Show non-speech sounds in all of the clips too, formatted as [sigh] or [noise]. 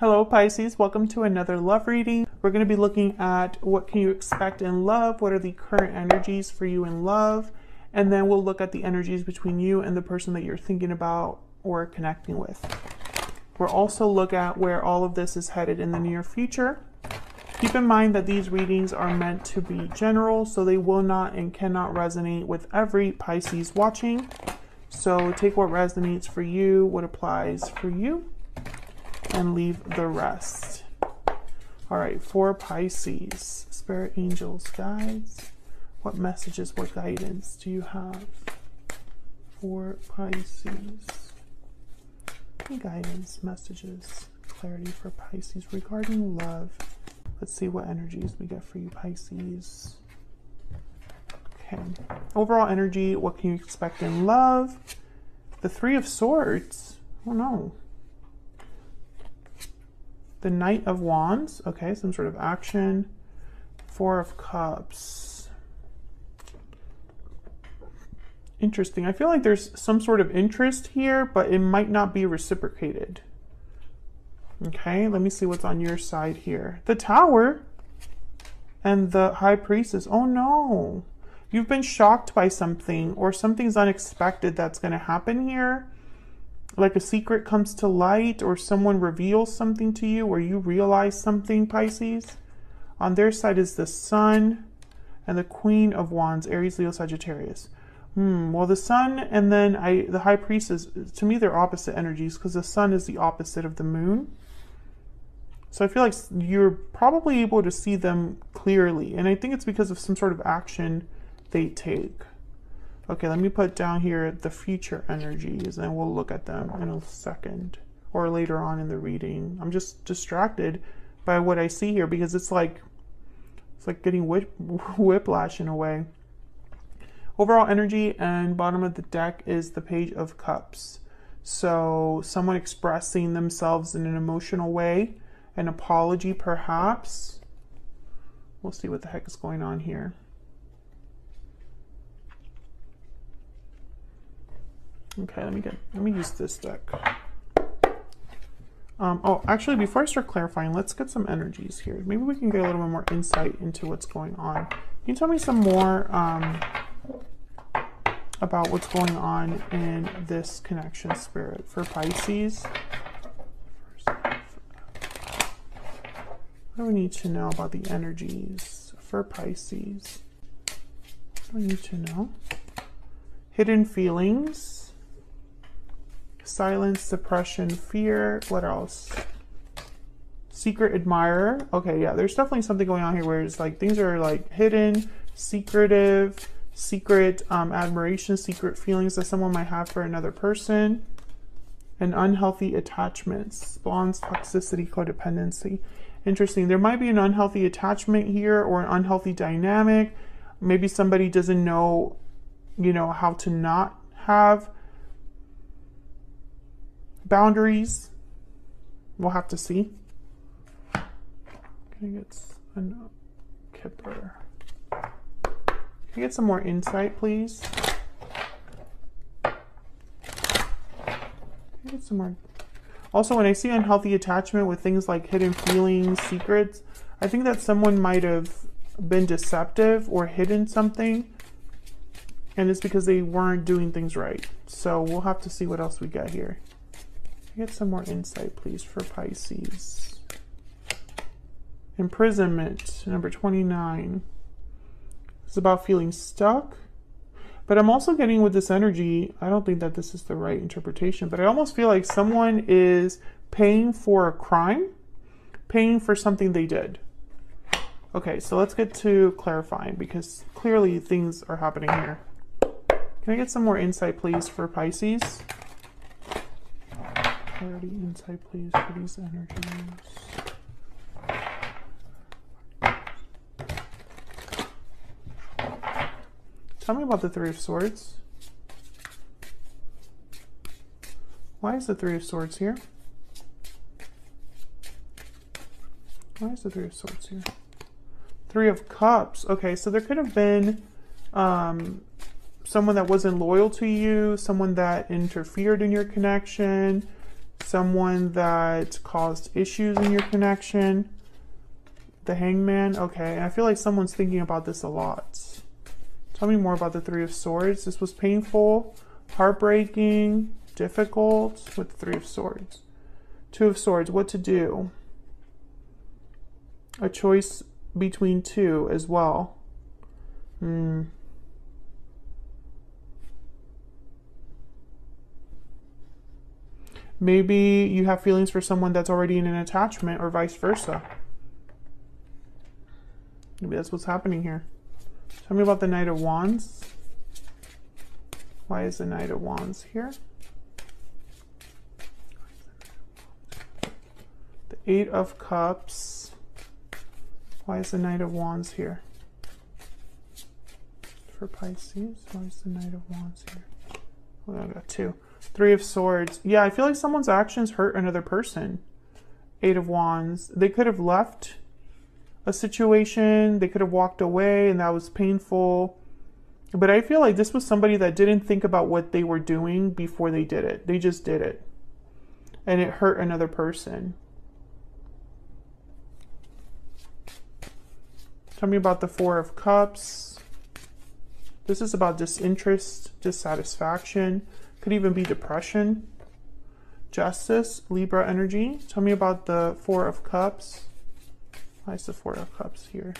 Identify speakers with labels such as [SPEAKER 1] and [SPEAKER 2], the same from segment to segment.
[SPEAKER 1] Hello Pisces, welcome to another love reading. We're going to be looking at what can you expect in love, what are the current energies for you in love, and then we'll look at the energies between you and the person that you're thinking about or connecting with. We'll also look at where all of this is headed in the near future. Keep in mind that these readings are meant to be general, so they will not and cannot resonate with every Pisces watching. So take what resonates for you, what applies for you, and leave the rest. All right, for Pisces, spirit angels, guides, what messages, what guidance do you have for Pisces? Guidance, messages, clarity for Pisces regarding love. Let's see what energies we get for you, Pisces. Okay. Overall energy, what can you expect in love? The Three of Swords. Oh no. The Knight of Wands. Okay, some sort of action. Four of Cups. Interesting. I feel like there's some sort of interest here, but it might not be reciprocated. Okay, let me see what's on your side here. The Tower and the High Priestess. Oh no. You've been shocked by something or something's unexpected that's going to happen here. Like a secret comes to light or someone reveals something to you or you realize something, Pisces. On their side is the Sun and the Queen of Wands, Aries, Leo, Sagittarius. Hmm. Well, the Sun and then I, the High Priestess, to me, they're opposite energies because the Sun is the opposite of the Moon. So I feel like you're probably able to see them clearly. And I think it's because of some sort of action they take. Okay, let me put down here the future energies and we'll look at them in a second or later on in the reading. I'm just distracted by what I see here because it's like it's like getting whip, [laughs] whiplash in a way. Overall energy and bottom of the deck is the page of cups. So someone expressing themselves in an emotional way an apology perhaps. We'll see what the heck is going on here. Okay, let me get let me use this deck. Um, oh, actually, before I start clarifying, let's get some energies here. Maybe we can get a little bit more insight into what's going on. Can you tell me some more um, about what's going on in this connection spirit for Pisces? What do we need to know about the energies for Pisces? What do we need to know? Hidden feelings, silence, suppression, fear. What else? Secret admirer. Okay, yeah, there's definitely something going on here where it's like things are like hidden, secretive, secret um, admiration, secret feelings that someone might have for another person, and unhealthy attachments, bonds, toxicity, codependency interesting. There might be an unhealthy attachment here or an unhealthy dynamic. Maybe somebody doesn't know, you know, how to not have boundaries. We'll have to see. Can I Kipper? Can I get some more insight, please? Get some more also, when I see unhealthy attachment with things like hidden feelings, secrets, I think that someone might have been deceptive or hidden something. And it's because they weren't doing things right. So we'll have to see what else we got here. Get some more insight, please, for Pisces. Imprisonment, number 29. It's about feeling stuck but I'm also getting with this energy, I don't think that this is the right interpretation, but I almost feel like someone is paying for a crime, paying for something they did. Okay, so let's get to clarifying because clearly things are happening here. Can I get some more insight, please, for Pisces? Clarity, insight, please, for these energies. Tell me about the Three of Swords. Why is the Three of Swords here? Why is the Three of Swords here? Three of Cups. Okay, so there could have been um, someone that wasn't loyal to you, someone that interfered in your connection, Someone that caused issues in your connection. The hangman. Okay, I feel like someone's thinking about this a lot. Tell me more about the Three of Swords. This was painful, heartbreaking, difficult with the Three of Swords. Two of Swords, what to do? A choice between two as well. Hmm. Maybe you have feelings for someone that's already in an attachment or vice versa. Maybe that's what's happening here. Tell me about the Knight of Wands. Why is the Knight of Wands here? The Eight of Cups. Why is the Knight of Wands here? For Pisces, why is the Knight of Wands here? Oh, I got two. Three of Swords. Yeah, I feel like someone's actions hurt another person. Eight of Wands. They could have left a situation, they could have walked away, and that was painful. But I feel like this was somebody that didn't think about what they were doing before they did it. They just did it. And it hurt another person. Tell me about the Four of Cups. This is about disinterest, dissatisfaction. Could even be depression. Justice, Libra energy. Tell me about the Four of Cups. Why is the Four of Cups here?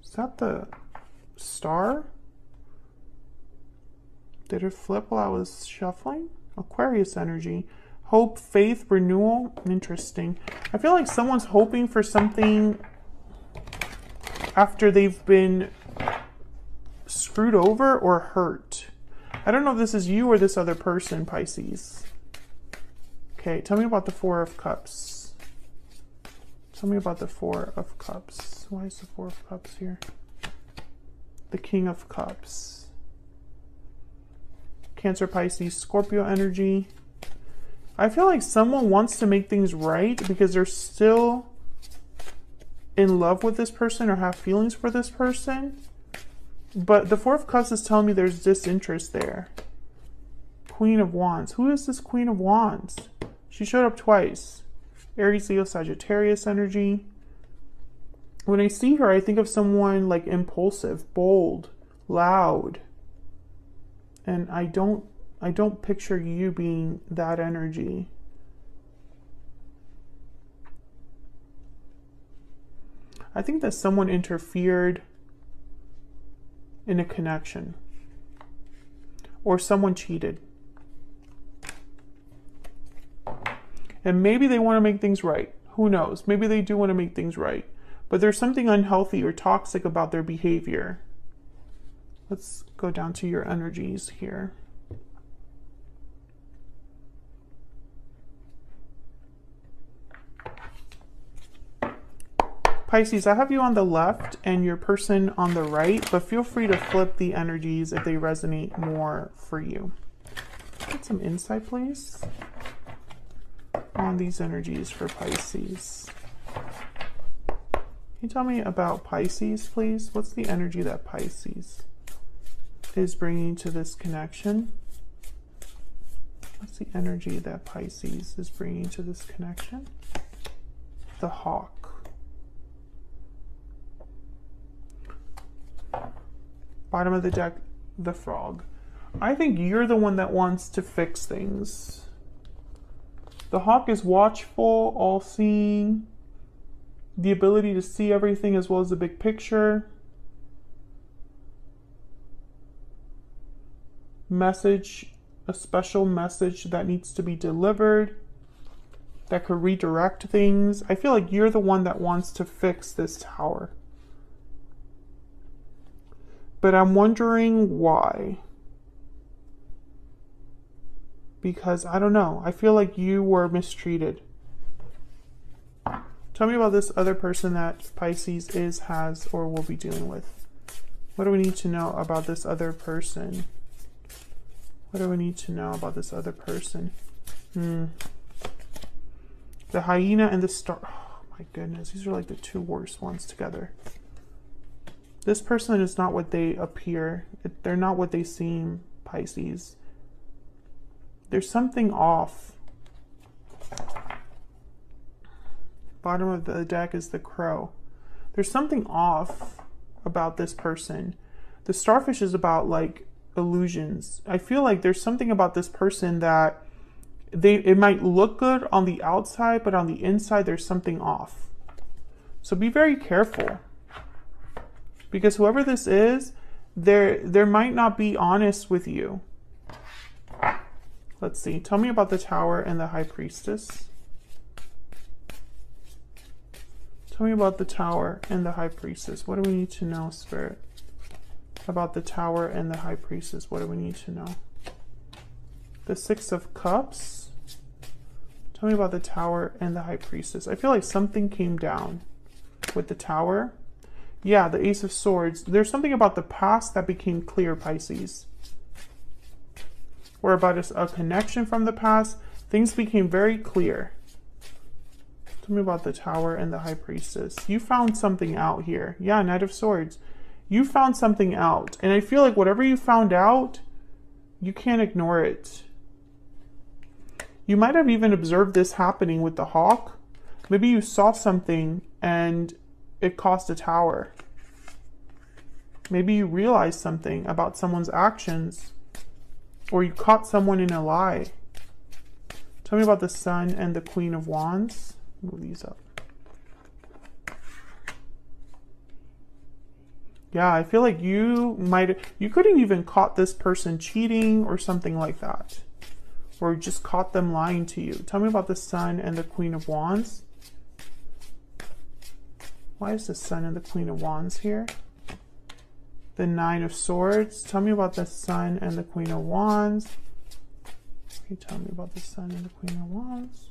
[SPEAKER 1] Is that the star? Did it flip while I was shuffling? Aquarius energy. Hope, faith, renewal. Interesting. I feel like someone's hoping for something after they've been screwed over or hurt. I don't know if this is you or this other person, Pisces. Okay, tell me about the Four of Cups. Tell me about the Four of Cups. Why is the Four of Cups here? The King of Cups. Cancer, Pisces, Scorpio energy. I feel like someone wants to make things right because they're still in love with this person or have feelings for this person. But the Four of Cups is telling me there's disinterest there. Queen of Wands. Who is this Queen of Wands? She showed up twice. Aries, Leo, Sagittarius energy. When I see her, I think of someone like impulsive, bold, loud. And I don't I don't picture you being that energy. I think that someone interfered in a connection or someone cheated. And maybe they want to make things right. Who knows? Maybe they do want to make things right. But there's something unhealthy or toxic about their behavior. Let's go down to your energies here. Pisces, I have you on the left and your person on the right, but feel free to flip the energies if they resonate more for you. Get some insight, please, on these energies for Pisces. Can you tell me about Pisces, please? What's the energy that Pisces is bringing to this connection? What's the energy that Pisces is bringing to this connection? The hawk. Bottom of the deck, the frog. I think you're the one that wants to fix things. The hawk is watchful, all seeing, the ability to see everything as well as the big picture. Message, a special message that needs to be delivered that could redirect things. I feel like you're the one that wants to fix this tower but I'm wondering why. Because I don't know. I feel like you were mistreated. Tell me about this other person that Pisces is, has, or will be dealing with. What do we need to know about this other person? What do we need to know about this other person? Hmm. The hyena and the star. Oh my goodness, these are like the two worst ones together. This person is not what they appear. They're not what they seem, Pisces. There's something off. Bottom of the deck is the crow. There's something off about this person. The starfish is about like illusions. I feel like there's something about this person that they it might look good on the outside, but on the inside there's something off. So be very careful. Because whoever this is, there there might not be honest with you. Let's see. Tell me about the tower and the high priestess. Tell me about the tower and the high priestess. What do we need to know, Spirit? About the tower and the high priestess. What do we need to know? The six of cups. Tell me about the tower and the high priestess. I feel like something came down with the tower. Yeah, the ace of swords. There's something about the past that became clear, Pisces. Or about a, a connection from the past. Things became very clear. Tell me about the tower and the high priestess. You found something out here. Yeah, knight of swords. You found something out. And I feel like whatever you found out, you can't ignore it. You might have even observed this happening with the hawk. Maybe you saw something and it cost a tower. Maybe you realized something about someone's actions or you caught someone in a lie. Tell me about the sun and the queen of wands move these up. Yeah, I feel like you might, you could have even caught this person cheating or something like that. Or just caught them lying to you. Tell me about the Sun and the Queen of Wands. Why is the Sun and the Queen of Wands here? The Nine of Swords. Tell me about the Sun and the Queen of Wands. Can you tell me about the Sun and the Queen of Wands?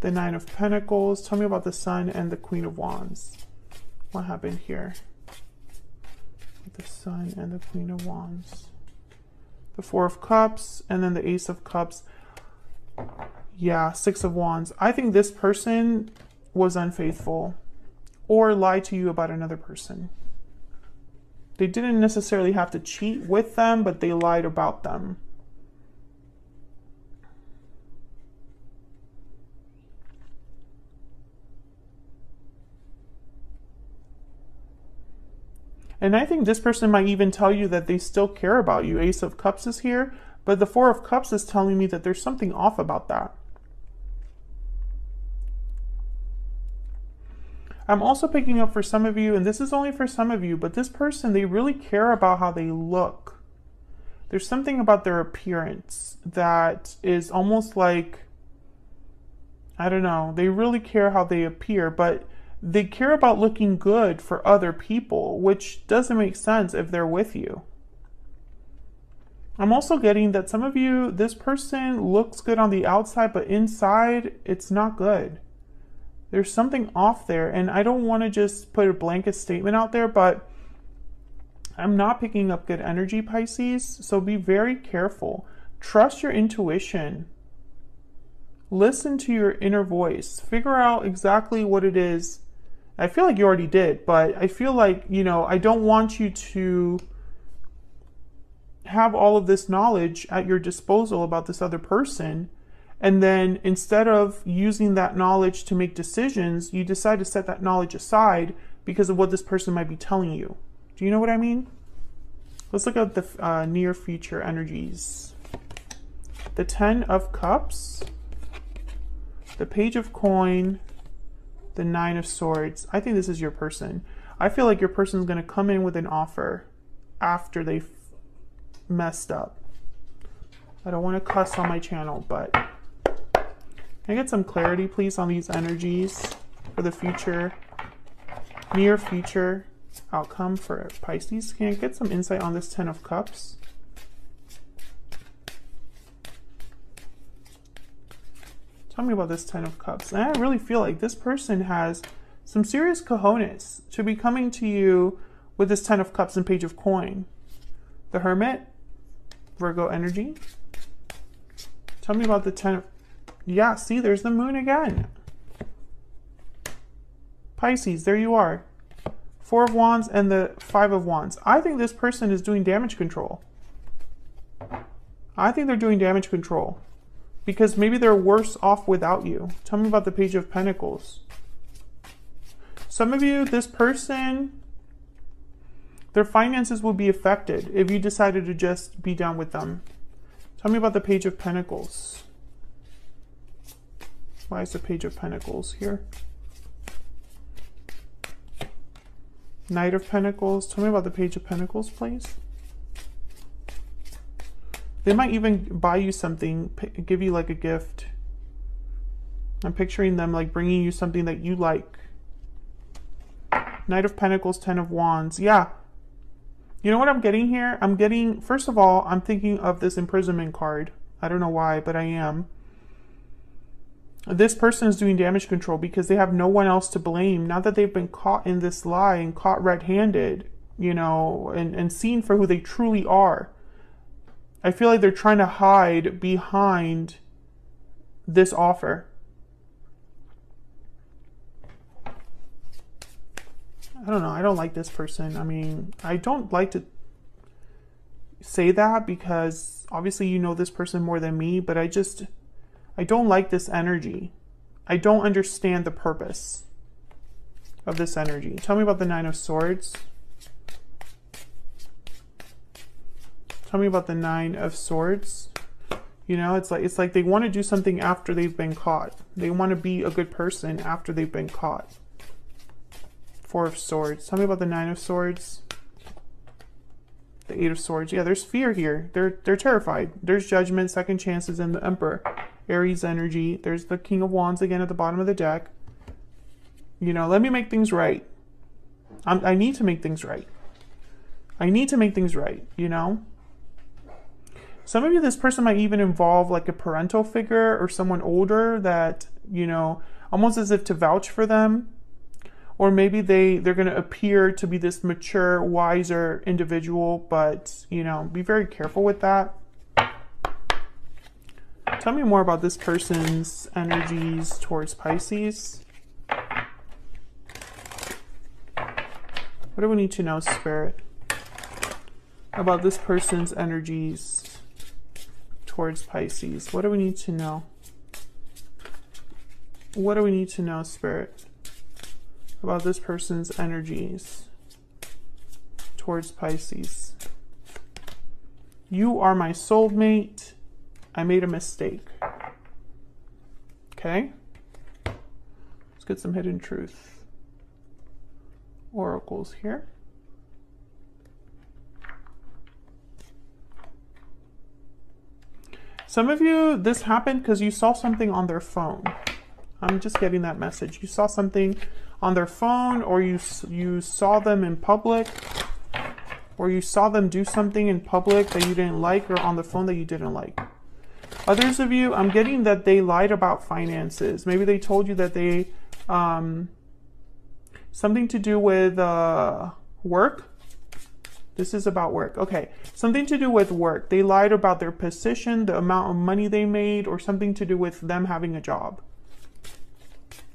[SPEAKER 1] the Nine of Pentacles. Tell me about the Sun and the Queen of Wands. What happened here? The Sun and the Queen of Wands. The Four of Cups and then the Ace of Cups. Yeah, Six of Wands. I think this person was unfaithful or lied to you about another person. They didn't necessarily have to cheat with them, but they lied about them. And I think this person might even tell you that they still care about you. Ace of Cups is here, but the Four of Cups is telling me that there's something off about that. I'm also picking up for some of you, and this is only for some of you, but this person, they really care about how they look. There's something about their appearance that is almost like, I don't know, they really care how they appear, but they care about looking good for other people, which doesn't make sense if they're with you. I'm also getting that some of you, this person looks good on the outside, but inside, it's not good. There's something off there, and I don't want to just put a blanket statement out there, but I'm not picking up good energy, Pisces, so be very careful. Trust your intuition. Listen to your inner voice. Figure out exactly what it is I feel like you already did, but I feel like, you know, I don't want you to have all of this knowledge at your disposal about this other person. And then instead of using that knowledge to make decisions, you decide to set that knowledge aside because of what this person might be telling you. Do you know what I mean? Let's look at the uh, near future energies. The Ten of Cups, the Page of Coin, the Nine of Swords. I think this is your person. I feel like your person is going to come in with an offer after they've messed up. I don't want to cuss on my channel, but I get some clarity, please, on these energies for the future, near future outcome for Pisces? Can I get some insight on this Ten of Cups? Tell me about this Ten of Cups. And I really feel like this person has some serious cojones to be coming to you with this Ten of Cups and Page of Coin. The Hermit, Virgo energy. Tell me about the Ten of... Yeah, see, there's the Moon again. Pisces, there you are. Four of Wands and the Five of Wands. I think this person is doing damage control. I think they're doing damage control because maybe they're worse off without you. Tell me about the Page of Pentacles. Some of you, this person, their finances will be affected if you decided to just be done with them. Tell me about the Page of Pentacles. Why is the Page of Pentacles here? Knight of Pentacles. Tell me about the Page of Pentacles, please. They might even buy you something, give you like a gift. I'm picturing them like bringing you something that you like. Knight of Pentacles, Ten of Wands. Yeah. You know what I'm getting here? I'm getting, first of all, I'm thinking of this imprisonment card. I don't know why, but I am. This person is doing damage control because they have no one else to blame. Now that they've been caught in this lie and caught red handed, you know, and, and seen for who they truly are. I feel like they're trying to hide behind this offer. I don't know. I don't like this person. I mean, I don't like to say that because obviously you know this person more than me, but I just I don't like this energy. I don't understand the purpose of this energy. Tell me about the 9 of swords. Tell me about the Nine of Swords. You know, it's like it's like they want to do something after they've been caught. They want to be a good person after they've been caught. Four of Swords. Tell me about the Nine of Swords. The Eight of Swords. Yeah, there's fear here. They're they're terrified. There's judgment, second chances, and the Emperor. Aries energy. There's the King of Wands again at the bottom of the deck. You know, let me make things right. I'm, I need to make things right. I need to make things right, you know? So maybe this person might even involve like a parental figure or someone older that, you know, almost as if to vouch for them. Or maybe they, they're going to appear to be this mature, wiser individual, but, you know, be very careful with that. Tell me more about this person's energies towards Pisces. What do we need to know, Spirit, about this person's energies towards Pisces? What do we need to know? What do we need to know, Spirit, about this person's energies towards Pisces? You are my soulmate. I made a mistake. Okay? Let's get some hidden truth oracles here. Some of you, this happened because you saw something on their phone. I'm just getting that message. You saw something on their phone or you, you saw them in public or you saw them do something in public that you didn't like or on the phone that you didn't like. Others of you, I'm getting that they lied about finances. Maybe they told you that they, um, something to do with uh, work this is about work. Okay, something to do with work. They lied about their position, the amount of money they made, or something to do with them having a job.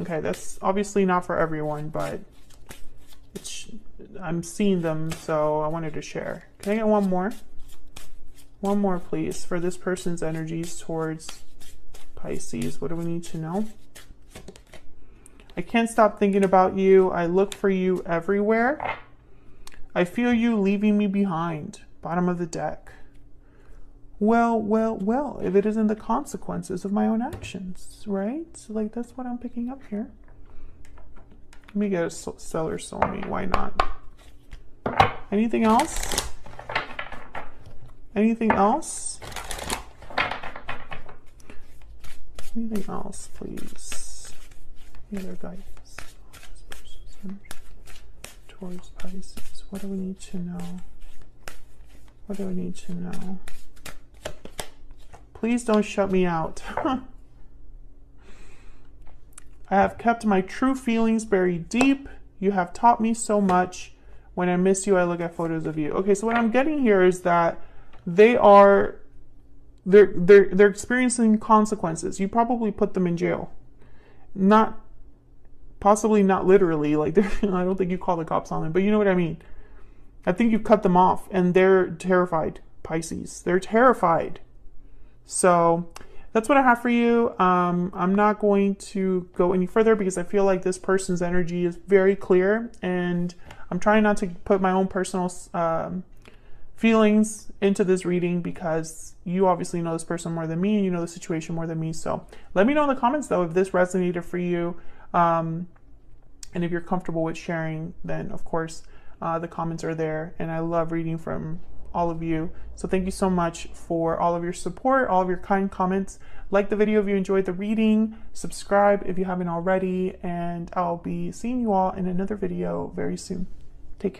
[SPEAKER 1] Okay, that's obviously not for everyone, but it's I'm seeing them, so I wanted to share. Can I get one more? One more, please, for this person's energies towards Pisces. What do we need to know? I can't stop thinking about you. I look for you everywhere. I feel you leaving me behind. Bottom of the deck. Well, well, well, if it isn't the consequences of my own actions, right? So, like, that's what I'm picking up here. Let me get a stellar soulmate. Why not? Anything else? Anything else? Anything else, please? Any other guidance? Towards Pisces. What do we need to know? What do we need to know? Please don't shut me out. [laughs] I have kept my true feelings buried deep. You have taught me so much. When I miss you, I look at photos of you. Okay, so what I'm getting here is that they are they're they're they're experiencing consequences. You probably put them in jail. Not possibly not literally, like [laughs] I don't think you call the cops on them, but you know what I mean. I think you cut them off and they're terrified. Pisces. They're terrified. So that's what I have for you. Um, I'm not going to go any further because I feel like this person's energy is very clear, and I'm trying not to put my own personal um, feelings into this reading because you obviously know this person more than me and you know the situation more than me. So let me know in the comments though if this resonated for you. Um, and if you're comfortable with sharing, then of course uh, the comments are there. And I love reading from all of you. So thank you so much for all of your support, all of your kind comments. Like the video if you enjoyed the reading, subscribe if you haven't already, and I'll be seeing you all in another video very soon. Take care.